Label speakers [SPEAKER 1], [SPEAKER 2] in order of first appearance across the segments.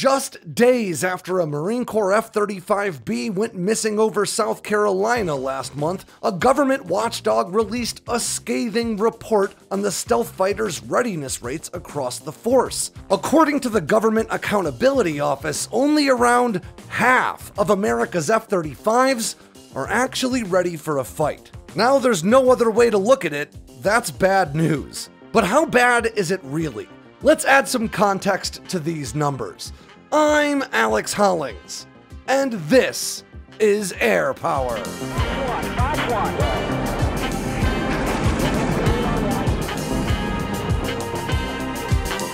[SPEAKER 1] Just days after a Marine Corps F 35B went missing over South Carolina last month, a government watchdog released a scathing report on the stealth fighters' readiness rates across the force. According to the Government Accountability Office, only around half of America's F 35s are actually ready for a fight. Now, there's no other way to look at it, that's bad news. But how bad is it really? Let's add some context to these numbers. I'm Alex Hollings, and this is Air Power.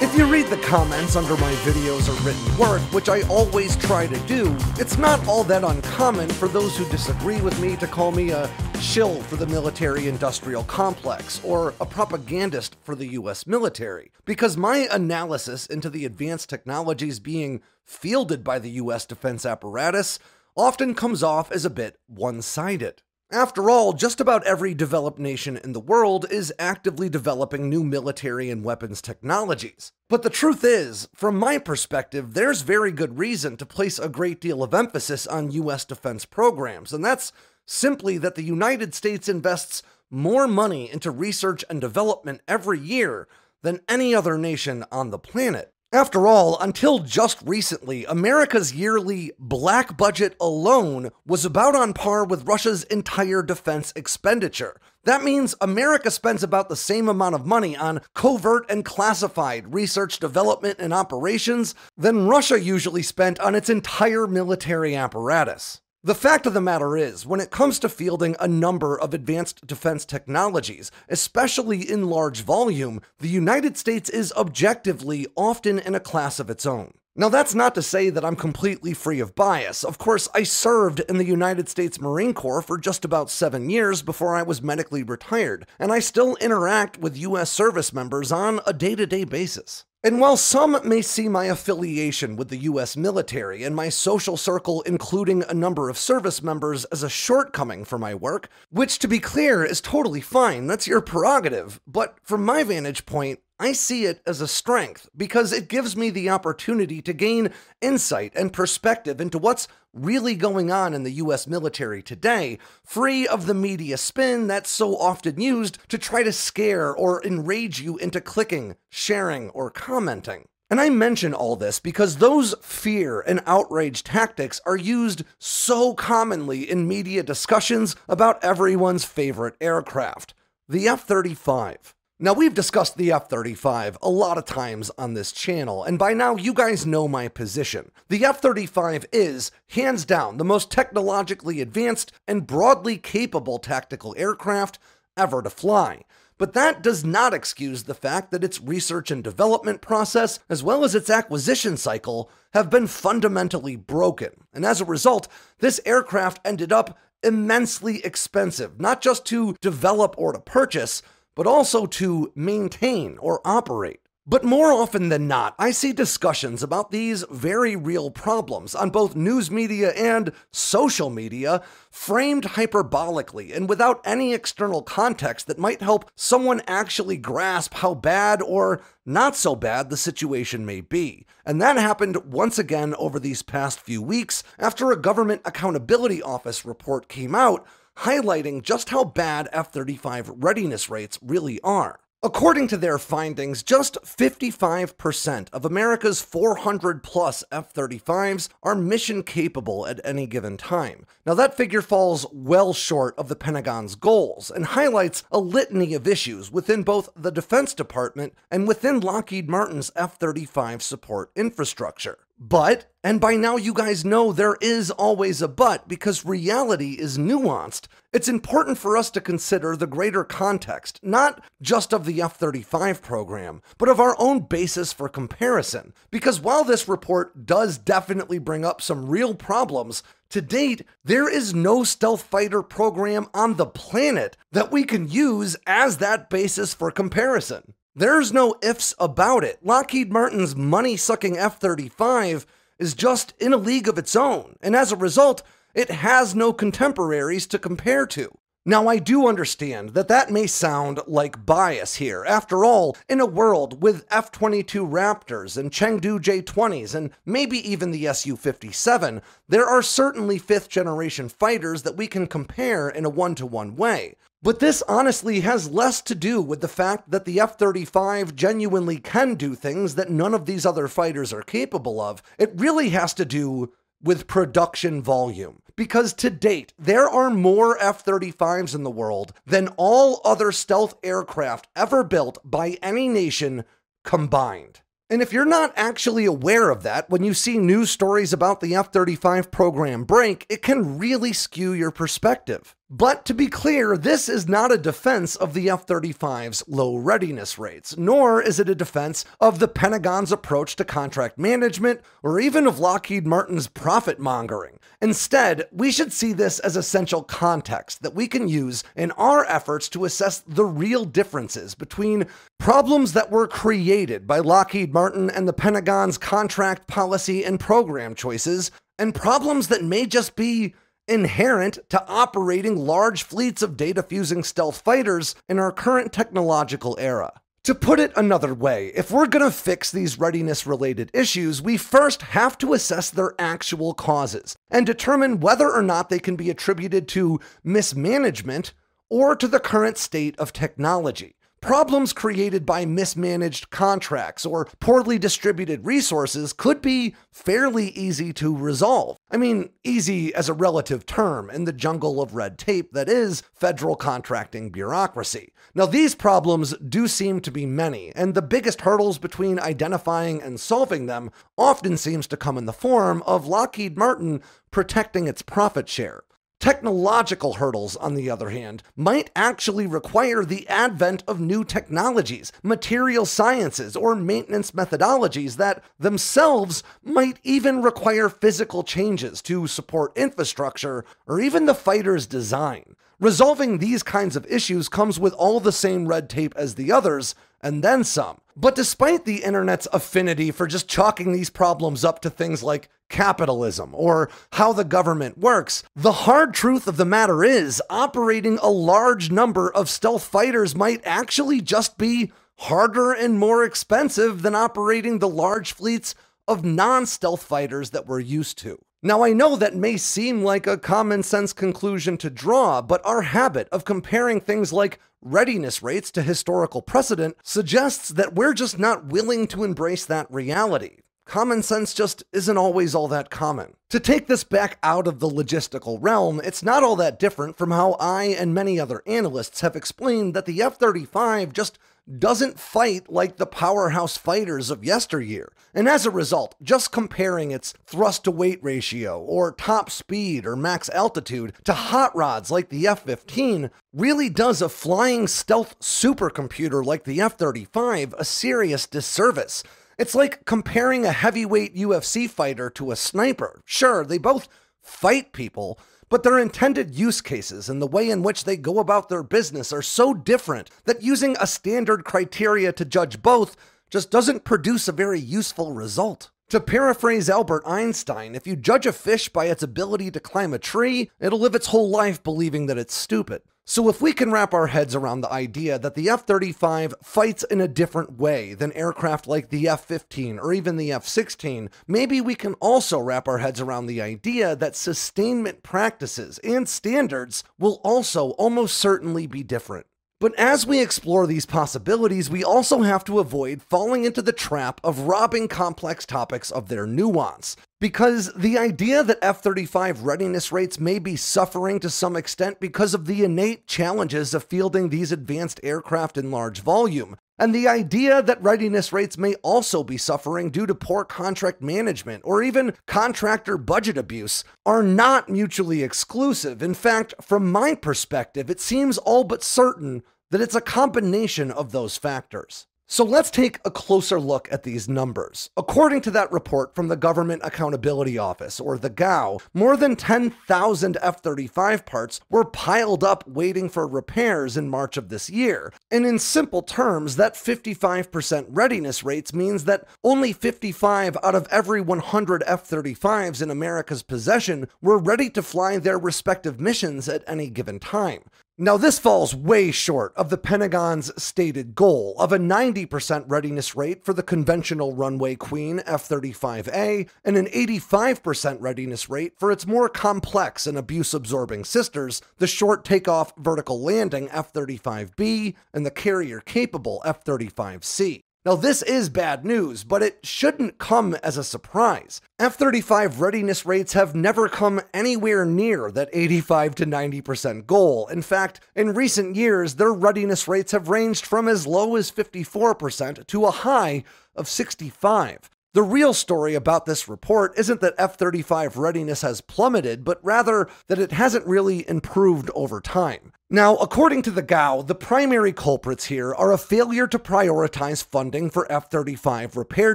[SPEAKER 1] If you read the comments under my videos or written work, which I always try to do, it's not all that uncommon for those who disagree with me to call me a shill for the military industrial complex or a propagandist for the US military, because my analysis into the advanced technologies being fielded by the US defense apparatus often comes off as a bit one sided. After all, just about every developed nation in the world is actively developing new military and weapons technologies. But the truth is, from my perspective, there's very good reason to place a great deal of emphasis on US defense programs, and that's simply that the United States invests more money into research and development every year than any other nation on the planet. After all, until just recently, America's yearly black budget alone was about on par with Russia's entire defense expenditure. That means America spends about the same amount of money on covert and classified research, development, and operations than Russia usually spent on its entire military apparatus. The fact of the matter is, when it comes to fielding a number of advanced defense technologies, especially in large volume, the United States is objectively often in a class of its own. Now, that's not to say that I'm completely free of bias. Of course, I served in the United States Marine Corps for just about seven years before I was medically retired, and I still interact with U.S. service members on a day to day basis. And while some may see my affiliation with the US military and my social circle, including a number of service members, as a shortcoming for my work, which to be clear is totally fine, that's your prerogative, but from my vantage point, I see it as a strength because it gives me the opportunity to gain insight and perspective into what's really going on in the US military today, free of the media spin that's so often used to try to scare or enrage you into clicking, sharing, or commenting. And I mention all this because those fear and outrage tactics are used so commonly in media discussions about everyone's favorite aircraft, the F 35. Now, we've discussed the F 35 a lot of times on this channel, and by now you guys know my position. The F 35 is, hands down, the most technologically advanced and broadly capable tactical aircraft ever to fly. But that does not excuse the fact that its research and development process, as well as its acquisition cycle, have been fundamentally broken. And as a result, this aircraft ended up immensely expensive, not just to develop or to purchase, but also to maintain or operate. But more often than not, I see discussions about these very real problems on both news media and social media framed hyperbolically and without any external context that might help someone actually grasp how bad or not so bad the situation may be. And that happened once again over these past few weeks after a Government Accountability Office report came out highlighting just how bad F 35 readiness rates really are. According to their findings, just 55% of America's 400 plus F 35s are mission capable at any given time. Now, that figure falls well short of the Pentagon's goals and highlights a litany of issues within both the Defense Department and within Lockheed Martin's F 35 support infrastructure. But, and by now you guys know there is always a but because reality is nuanced, it's important for us to consider the greater context, not just of the F 35 program, but of our own basis for comparison. Because while this report does definitely bring up some real problems, to date, there is no stealth fighter program on the planet that we can use as that basis for comparison. There's no ifs about it. Lockheed Martin's money sucking F 35 is just in a league of its own, and as a result, it has no contemporaries to compare to. Now, I do understand that that may sound like bias here. After all, in a world with F 22 Raptors and Chengdu J 20s and maybe even the Su 57, there are certainly fifth generation fighters that we can compare in a one to one way. But this honestly has less to do with the fact that the F 35 genuinely can do things that none of these other fighters are capable of. It really has to do with production volume. Because to date, there are more F 35s in the world than all other stealth aircraft ever built by any nation combined. And if you're not actually aware of that, when you see news stories about the F 35 program break, it can really skew your perspective. But to be clear, this is not a defense of the F 35's low readiness rates, nor is it a defense of the Pentagon's approach to contract management or even of Lockheed Martin's profit mongering. Instead, we should see this as essential context that we can use in our efforts to assess the real differences between problems that were created by Lockheed Martin and the Pentagon's contract policy and program choices, and problems that may just be inherent to operating large fleets of data fusing stealth fighters in our current technological era. To put it another way, if we're going to fix these readiness related issues, we first have to assess their actual causes and determine whether or not they can be attributed to mismanagement or to the current state of technology. Problems created by mismanaged contracts or poorly distributed resources could be fairly easy to resolve. I mean, easy as a relative term in the jungle of red tape that is federal contracting bureaucracy. Now, these problems do seem to be many, and the biggest hurdles between identifying and solving them often seems to come in the form of Lockheed Martin protecting its profit share. Technological hurdles, on the other hand, might actually require the advent of new technologies, material sciences, or maintenance methodologies that themselves might even require physical changes to support infrastructure or even the fighter's design. Resolving these kinds of issues comes with all the same red tape as the others, and then some. But despite the internet's affinity for just chalking these problems up to things like capitalism or how the government works, the hard truth of the matter is operating a large number of stealth fighters might actually just be harder and more expensive than operating the large fleets of non stealth fighters that we're used to. Now, I know that may seem like a common sense conclusion to draw, but our habit of comparing things like readiness rates to historical precedent suggests that we're just not willing to embrace that reality. Common sense just isn't always all that common. To take this back out of the logistical realm, it's not all that different from how I and many other analysts have explained that the F 35 just doesn't fight like the powerhouse fighters of yesteryear. And as a result, just comparing its thrust to weight ratio, or top speed, or max altitude to hot rods like the F 15 really does a flying stealth supercomputer like the F 35 a serious disservice. It's like comparing a heavyweight UFC fighter to a sniper. Sure, they both fight people but their intended use cases and the way in which they go about their business are so different that using a standard criteria to judge both just doesn't produce a very useful result. To paraphrase Albert Einstein, if you judge a fish by its ability to climb a tree, it'll live its whole life believing that it's stupid. So, if we can wrap our heads around the idea that the F 35 fights in a different way than aircraft like the F 15 or even the F 16, maybe we can also wrap our heads around the idea that sustainment practices and standards will also almost certainly be different. But as we explore these possibilities, we also have to avoid falling into the trap of robbing complex topics of their nuance. Because the idea that F 35 readiness rates may be suffering to some extent because of the innate challenges of fielding these advanced aircraft in large volume, and the idea that readiness rates may also be suffering due to poor contract management or even contractor budget abuse are not mutually exclusive. In fact, from my perspective, it seems all but certain that it's a combination of those factors. So let's take a closer look at these numbers. According to that report from the Government Accountability Office, or the GAO, more than 10,000 F 35 parts were piled up waiting for repairs in March of this year. And in simple terms, that 55% readiness rates means that only 55 out of every 100 F 35s in America's possession were ready to fly their respective missions at any given time. Now, this falls way short of the Pentagon's stated goal of a 90% readiness rate for the conventional runway Queen F 35A and an 85% readiness rate for its more complex and abuse absorbing sisters, the short takeoff vertical landing F 35B and the carrier capable F 35C. Now, this is bad news, but it shouldn't come as a surprise. F 35 readiness rates have never come anywhere near that 85 to 90% goal. In fact, in recent years, their readiness rates have ranged from as low as 54% to a high of 65. The real story about this report isn't that F 35 readiness has plummeted, but rather that it hasn't really improved over time. Now, according to the GAO, the primary culprits here are a failure to prioritize funding for F 35 repair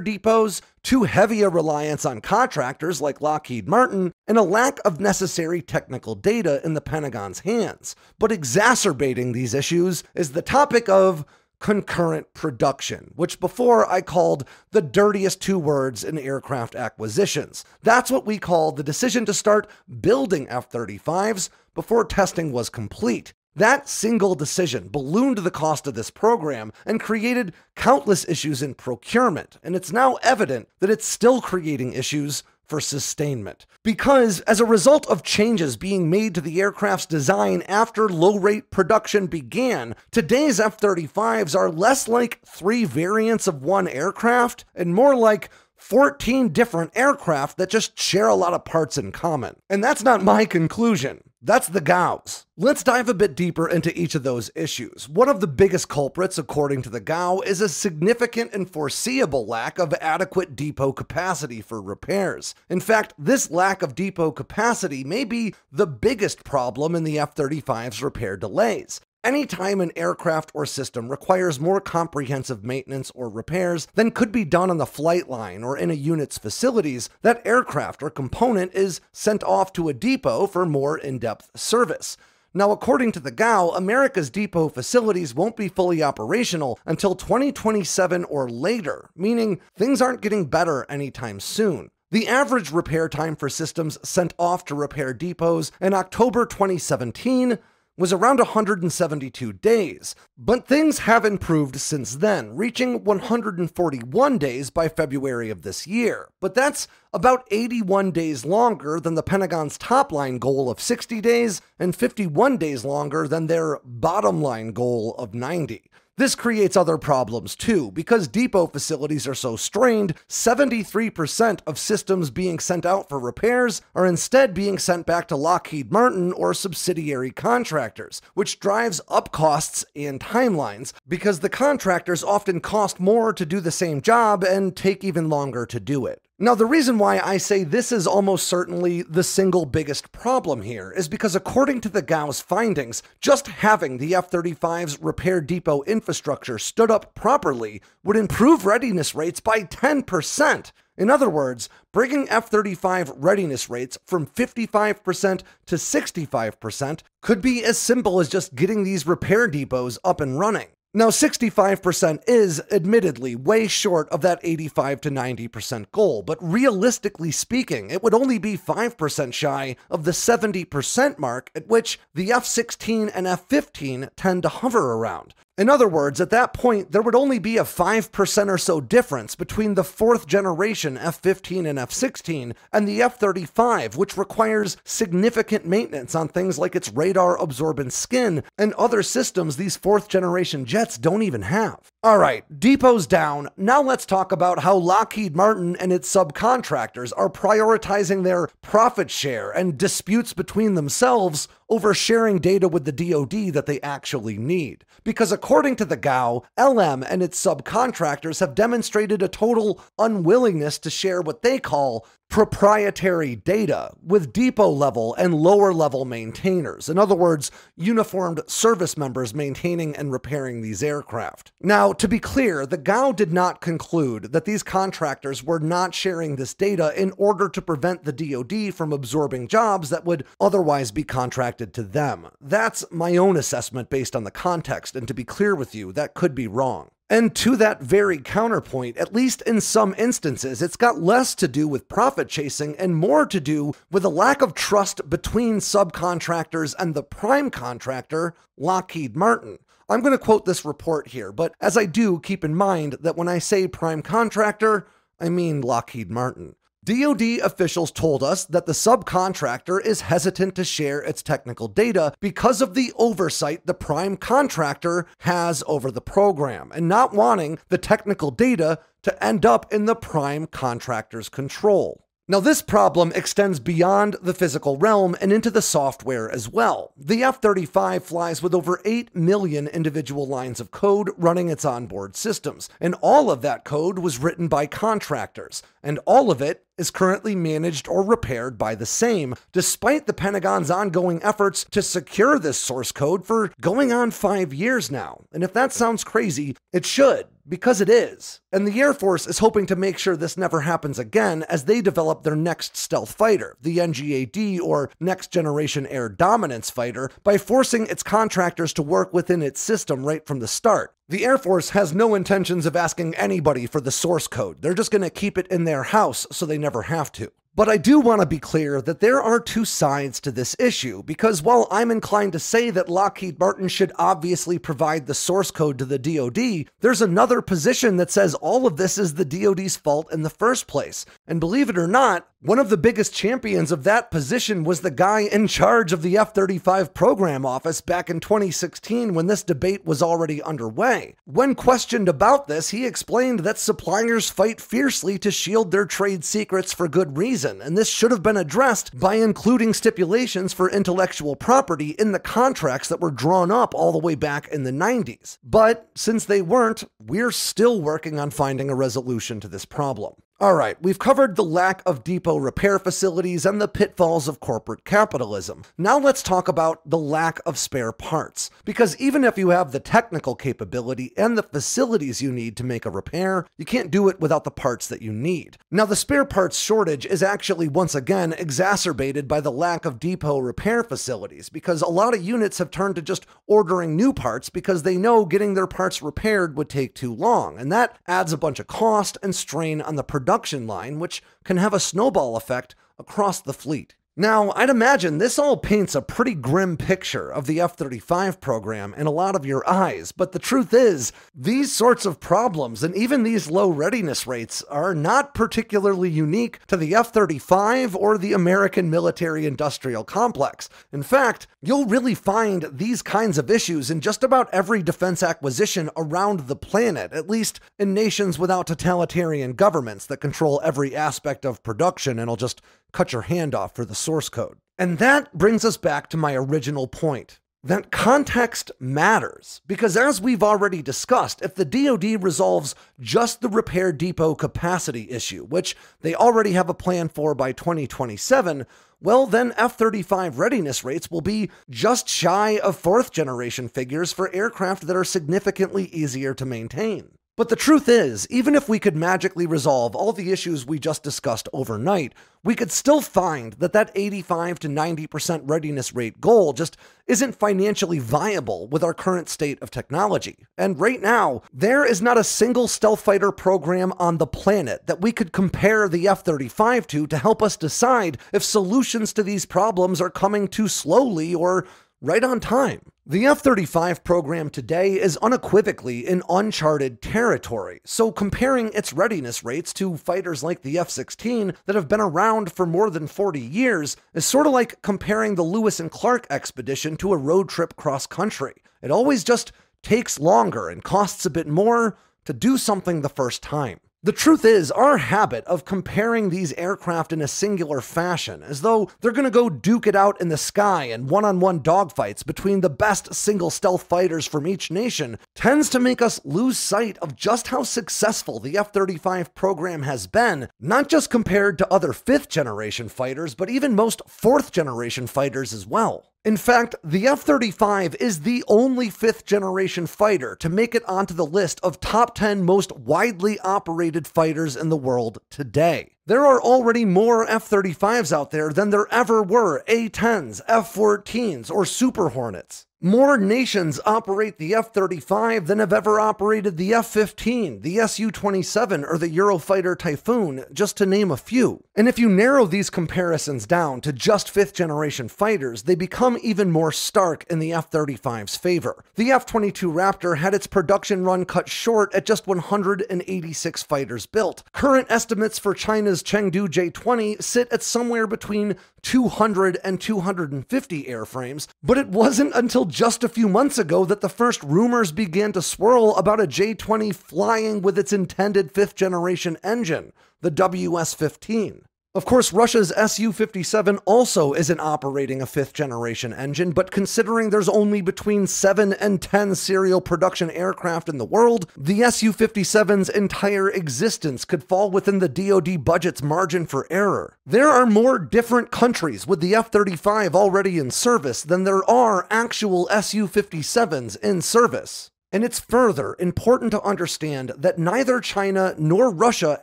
[SPEAKER 1] depots, too heavy a reliance on contractors like Lockheed Martin, and a lack of necessary technical data in the Pentagon's hands. But exacerbating these issues is the topic of concurrent production, which before I called the dirtiest two words in aircraft acquisitions. That's what we call the decision to start building F 35s before testing was complete. That single decision ballooned the cost of this program and created countless issues in procurement, and it's now evident that it's still creating issues for sustainment. Because as a result of changes being made to the aircraft's design after low rate production began, today's F 35s are less like three variants of one aircraft and more like 14 different aircraft that just share a lot of parts in common. And that's not my conclusion. That's the GAOs. Let's dive a bit deeper into each of those issues. One of the biggest culprits, according to the GAO, is a significant and foreseeable lack of adequate depot capacity for repairs. In fact, this lack of depot capacity may be the biggest problem in the F 35's repair delays. Anytime an aircraft or system requires more comprehensive maintenance or repairs than could be done on the flight line or in a unit's facilities, that aircraft or component is sent off to a depot for more in depth service. Now, according to the GAO, America's depot facilities won't be fully operational until 2027 or later, meaning things aren't getting better anytime soon. The average repair time for systems sent off to repair depots in October 2017 was around 172 days, but things have improved since then, reaching 141 days by February of this year. But that's about 81 days longer than the Pentagon's top line goal of 60 days and 51 days longer than their bottom line goal of 90. This creates other problems too, because depot facilities are so strained, 73% of systems being sent out for repairs are instead being sent back to Lockheed Martin or subsidiary contractors, which drives up costs and timelines, because the contractors often cost more to do the same job and take even longer to do it. Now, the reason why I say this is almost certainly the single biggest problem here is because, according to the GAO's findings, just having the F 35's repair depot infrastructure stood up properly would improve readiness rates by 10%. In other words, bringing F 35 readiness rates from 55% to 65% could be as simple as just getting these repair depots up and running. Now, 65% is admittedly way short of that 85 to 90% goal, but realistically speaking, it would only be 5% shy of the 70% mark at which the F 16 and F 15 tend to hover around. In other words, at that point, there would only be a 5% or so difference between the fourth generation F 15 and F 16 and the F 35, which requires significant maintenance on things like its radar absorbent skin and other systems these fourth generation jets don't even have. All right, depots down. Now let's talk about how Lockheed Martin and its subcontractors are prioritizing their profit share and disputes between themselves over sharing data with the DoD that they actually need. Because according to the GAO, LM and its subcontractors have demonstrated a total unwillingness to share what they call proprietary data with depot level and lower level maintainers. In other words, uniformed service members maintaining and repairing these aircraft. Now, to be clear, the GAO did not conclude that these contractors were not sharing this data in order to prevent the DoD from absorbing jobs that would otherwise be contracted to them. That's my own assessment based on the context, and to be clear with you, that could be wrong. And to that very counterpoint, at least in some instances, it's got less to do with profit chasing and more to do with a lack of trust between subcontractors and the prime contractor, Lockheed Martin. I'm going to quote this report here, but as I do, keep in mind that when I say prime contractor, I mean Lockheed Martin. DoD officials told us that the subcontractor is hesitant to share its technical data because of the oversight the prime contractor has over the program and not wanting the technical data to end up in the prime contractor's control. Now, this problem extends beyond the physical realm and into the software as well. The F 35 flies with over 8 million individual lines of code running its onboard systems, and all of that code was written by contractors, and all of it is currently managed or repaired by the same, despite the Pentagon's ongoing efforts to secure this source code for going on five years now. And if that sounds crazy, it should because it is. And the Air Force is hoping to make sure this never happens again as they develop their next stealth fighter, the NGAD or Next Generation Air Dominance Fighter, by forcing its contractors to work within its system right from the start. The Air Force has no intentions of asking anybody for the source code. They're just going to keep it in their house so they never have to. But I do want to be clear that there are two sides to this issue, because while I'm inclined to say that Lockheed Martin should obviously provide the source code to the DoD, there's another position that says all of this is the DoD's fault in the first place. And believe it or not, one of the biggest champions of that position was the guy in charge of the F 35 program office back in 2016 when this debate was already underway. When questioned about this, he explained that suppliers fight fiercely to shield their trade secrets for good reason, and this should have been addressed by including stipulations for intellectual property in the contracts that were drawn up all the way back in the 90s. But since they weren't, we're still working on finding a resolution to this problem. All right, we've covered the lack of depot repair facilities and the pitfalls of corporate capitalism. Now let's talk about the lack of spare parts. Because even if you have the technical capability and the facilities you need to make a repair, you can't do it without the parts that you need. Now, the spare parts shortage is actually once again exacerbated by the lack of depot repair facilities, because a lot of units have turned to just ordering new parts because they know getting their parts repaired would take too long, and that adds a bunch of cost and strain on the production production line, which can have a snowball effect across the fleet. Now, I'd imagine this all paints a pretty grim picture of the F 35 program in a lot of your eyes, but the truth is, these sorts of problems and even these low readiness rates are not particularly unique to the F 35 or the American military industrial complex. In fact, you'll really find these kinds of issues in just about every defense acquisition around the planet, at least in nations without totalitarian governments that control every aspect of production and will just cut your hand off for the source code. And that brings us back to my original point that context matters. Because as we've already discussed, if the DoD resolves just the repair depot capacity issue, which they already have a plan for by 2027, well, then F 35 readiness rates will be just shy of fourth generation figures for aircraft that are significantly easier to maintain. But the truth is, even if we could magically resolve all the issues we just discussed overnight, we could still find that that 85 to 90% readiness rate goal just isn't financially viable with our current state of technology. And right now, there is not a single stealth fighter program on the planet that we could compare the F 35 to to help us decide if solutions to these problems are coming too slowly or right on time. The F 35 program today is unequivocally in uncharted territory, so comparing its readiness rates to fighters like the F 16 that have been around for more than 40 years is sort of like comparing the Lewis and Clark expedition to a road trip cross country. It always just takes longer and costs a bit more to do something the first time. The truth is, our habit of comparing these aircraft in a singular fashion, as though they're gonna go duke it out in the sky in one on one dogfights between the best single stealth fighters from each nation, tends to make us lose sight of just how successful the F 35 program has been, not just compared to other fifth generation fighters, but even most fourth generation fighters as well. In fact, the F 35 is the only fifth generation fighter to make it onto the list of top 10 most widely operated fighters in the world today. There are already more F 35s out there than there ever were A 10s, F 14s, or Super Hornets. More nations operate the F 35 than have ever operated the F 15, the Su 27, or the Eurofighter Typhoon, just to name a few. And if you narrow these comparisons down to just fifth generation fighters, they become even more stark in the F 35's favor. The F 22 Raptor had its production run cut short at just 186 fighters built. Current estimates for China's Chengdu J 20 sit at somewhere between 200 and 250 airframes, but it wasn't until just a few months ago that the first rumors began to swirl about a J 20 flying with its intended fifth generation engine, the WS 15. Of course, Russia's Su 57 also isn't operating a fifth generation engine, but considering there's only between 7 and 10 serial production aircraft in the world, the Su 57's entire existence could fall within the DoD budget's margin for error. There are more different countries with the F 35 already in service than there are actual Su 57s in service. And it's further important to understand that neither China nor Russia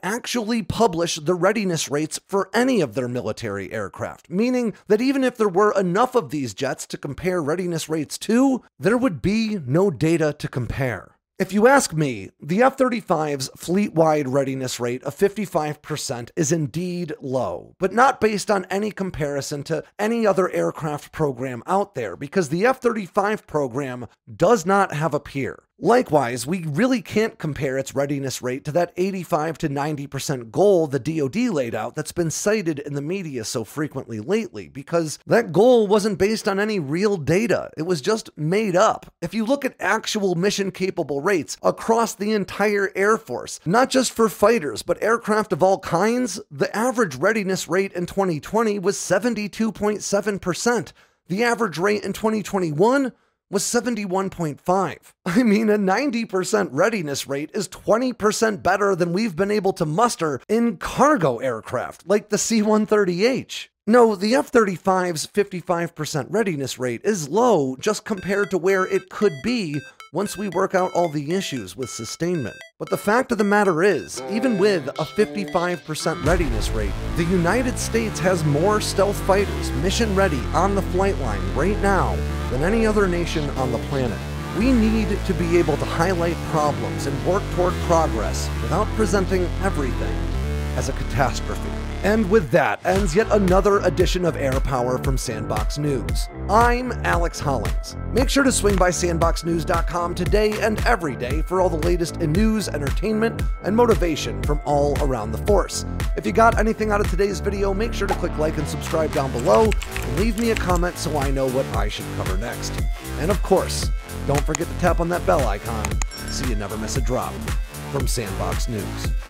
[SPEAKER 1] actually publish the readiness rates for any of their military aircraft, meaning that even if there were enough of these jets to compare readiness rates to, there would be no data to compare. If you ask me, the F 35's fleet wide readiness rate of 55% is indeed low, but not based on any comparison to any other aircraft program out there, because the F 35 program does not have a peer. Likewise, we really can't compare its readiness rate to that 85 to 90% goal the DoD laid out that's been cited in the media so frequently lately, because that goal wasn't based on any real data. It was just made up. If you look at actual mission capable rates across the entire Air Force, not just for fighters, but aircraft of all kinds, the average readiness rate in 2020 was 72.7%. The average rate in 2021 was 71.5. I mean, a 90% readiness rate is 20% better than we've been able to muster in cargo aircraft like the C 130H. No, the F 35's 55% readiness rate is low just compared to where it could be once we work out all the issues with sustainment. But the fact of the matter is, even with a 55% readiness rate, the United States has more stealth fighters mission ready on the flight line right now than any other nation on the planet. We need to be able to highlight problems and work toward progress without presenting everything as a catastrophe. And with that ends yet another edition of Air Power from Sandboxx News. I'm Alex Hollings. Make sure to swing by sandboxxnews.com today and every day for all the latest in news, entertainment, and motivation from all around the force. If you got anything out of today's video, make sure to click like and subscribe down below, and leave me a comment so I know what I should cover next. And of course, don't forget to tap on that bell icon so you never miss a drop from Sandboxx News.